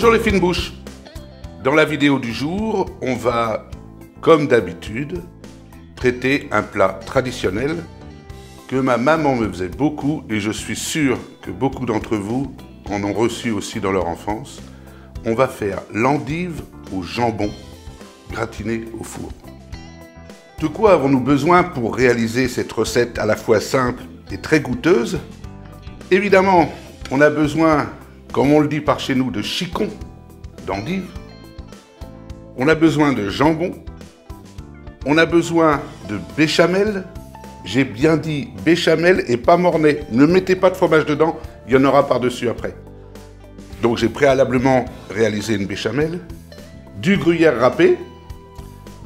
Bonjour les fines bouches. Dans la vidéo du jour, on va, comme d'habitude, traiter un plat traditionnel que ma maman me faisait beaucoup et je suis sûr que beaucoup d'entre vous en ont reçu aussi dans leur enfance. On va faire l'endive au jambon gratiné au four. De quoi avons-nous besoin pour réaliser cette recette à la fois simple et très goûteuse? Évidemment, on a besoin, comme on le dit par chez nous, de chicon, d'endive. On a besoin de jambon. On a besoin de béchamel. J'ai bien dit béchamel et pas mornay. Ne mettez pas de fromage dedans, il y en aura par-dessus après. Donc j'ai préalablement réalisé une béchamel, du gruyère râpé,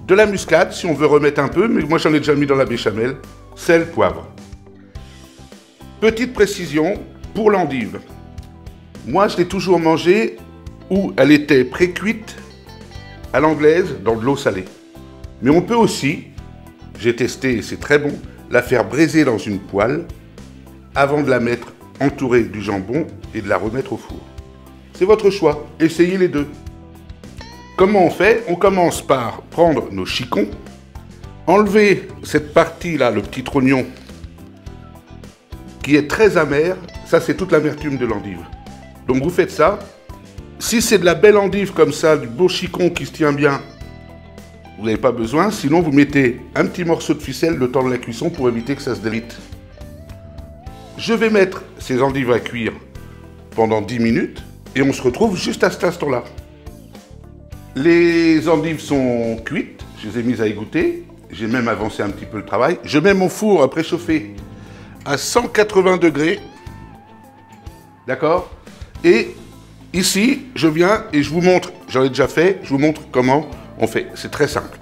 de la muscade si on veut remettre un peu, mais moi j'en ai déjà mis dans la béchamel, sel, poivre. Petite précision pour l'endive. Moi je l'ai toujours mangée où elle était pré-cuite à l'anglaise dans de l'eau salée. Mais on peut aussi, j'ai testé et c'est très bon, la faire braiser dans une poêle avant de la mettre entourée du jambon et de la remettre au four. C'est votre choix, essayez les deux. Comment on fait? On commence par prendre nos chicons, enlever cette partie-là, le petit trognon, qui est très amer. Ça, c'est toute l'amertume de l'endive. Donc vous faites ça. Si c'est de la belle endive comme ça, du beau chicon qui se tient bien, vous n'avez pas besoin. Sinon, vous mettez un petit morceau de ficelle le temps de la cuisson pour éviter que ça se délite. Je vais mettre ces endives à cuire pendant 10 minutes et on se retrouve juste à cet instant-là. Les endives sont cuites, je les ai mises à égoutter, j'ai même avancé un petit peu le travail. Je mets mon four à préchauffer à 180 degrés, d'accord? Et ici, je viens et je vous montre, j'en ai déjà fait, je vous montre comment on fait. C'est très simple.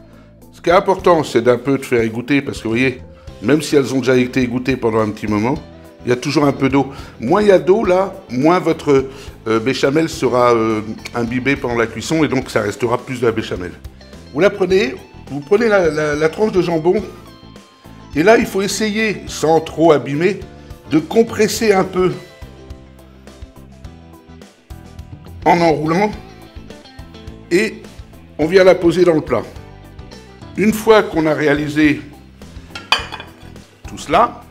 Ce qui est important, c'est d'un peu de faire égoutter, parce que vous voyez, même si elles ont déjà été égouttées pendant un petit moment, il y a toujours un peu d'eau. Moins il y a d'eau là, moins votre euh, béchamel sera euh, imbibé pendant la cuisson et donc ça restera plus de la béchamel. Vous la prenez, vous prenez la, la tranche de jambon et là il faut essayer, sans trop abîmer, de compresser un peu en enroulant et on vient la poser dans le plat. Une fois qu'on a réalisé tout cela,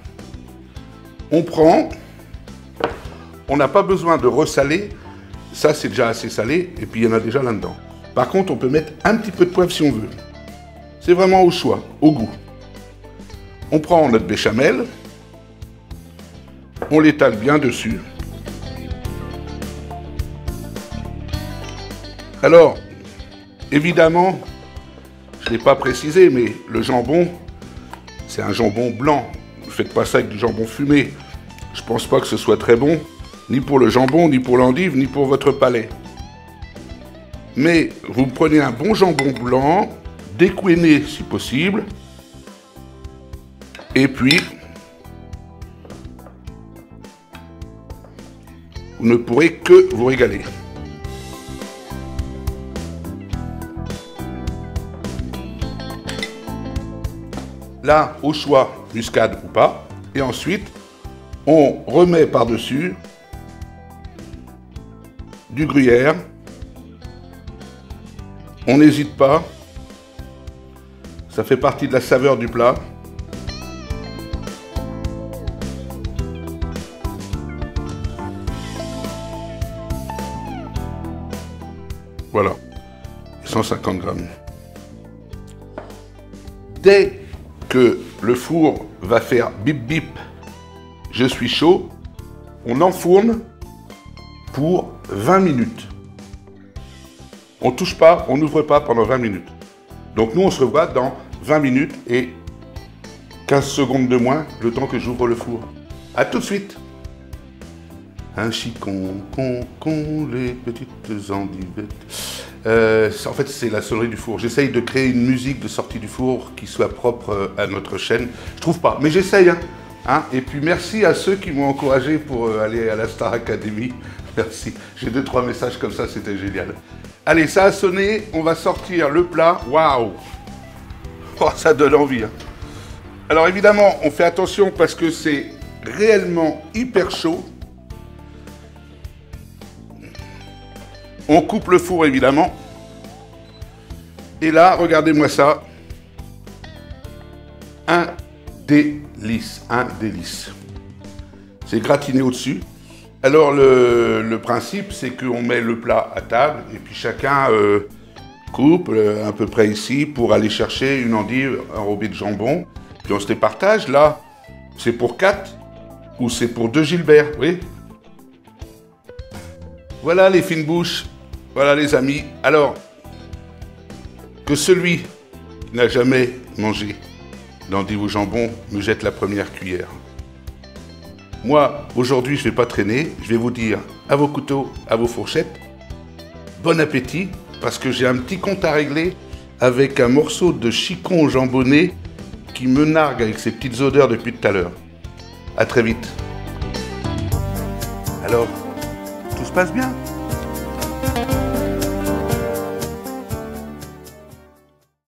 on prend, on n'a pas besoin de ressaler, ça c'est déjà assez salé, et puis il y en a déjà là-dedans. Par contre, on peut mettre un petit peu de poivre si on veut. C'est vraiment au choix, au goût. On prend notre béchamel, on l'étale bien dessus. Alors, évidemment, je ne l'ai pas précisé, mais le jambon, c'est un jambon blanc. Ne faites pas ça avec du jambon fumé. Je pense pas que ce soit très bon, ni pour le jambon, ni pour l'endive, ni pour votre palais. Mais vous prenez un bon jambon blanc, découiné si possible, et puis vous ne pourrez que vous régaler. Là, au choix, muscade ou pas. Et ensuite, on remet par-dessus du gruyère. On n'hésite pas. Ça fait partie de la saveur du plat. Voilà, 150 grammes. Dès que le four va faire bip bip, je suis chaud, on enfourne pour 20 minutes. On touche pas, on n'ouvre pas pendant 20 minutes. Donc nous, on se revoit dans 20 minutes et 15 secondes de moins, le temps que j'ouvre le four. A tout de suite un chicon, con, con, les petites endivettes. Euh, en fait, c'est la sonnerie du four. J'essaye de créer une musique de sortie du four qui soit propre euh, à notre chaîne. Je trouve pas, mais j'essaye. Hein. hein. Et puis merci à ceux qui m'ont encouragé pour euh, aller à la Star Academy. Merci. J'ai deux, trois messages comme ça, c'était génial. Allez, ça a sonné. On va sortir le plat. Waouh oh, Ça donne envie. Hein. Alors évidemment, on fait attention parce que c'est réellement hyper chaud. On coupe le four évidemment. Et là, regardez-moi ça. Un délice, un délice. C'est gratiné au-dessus. Alors le, principe, c'est qu'on met le plat à table et puis chacun euh, coupe euh, à peu près ici pour aller chercher une endive enrobée de jambon. Puis on se les partage. Là, c'est pour quatre ou c'est pour deux Gilbert, oui Voilà les fines bouches. Voilà les amis. Alors, que celui qui n'a jamais mangé d'endive au jambon me jette la première cuillère. Moi, aujourd'hui, je ne vais pas traîner. Je vais vous dire à vos couteaux, à vos fourchettes, bon appétit, parce que j'ai un petit compte à régler avec un morceau de chicon jambonné qui me nargue avec ses petites odeurs depuis tout à l'heure. À très vite. Alors, tout se passe bien?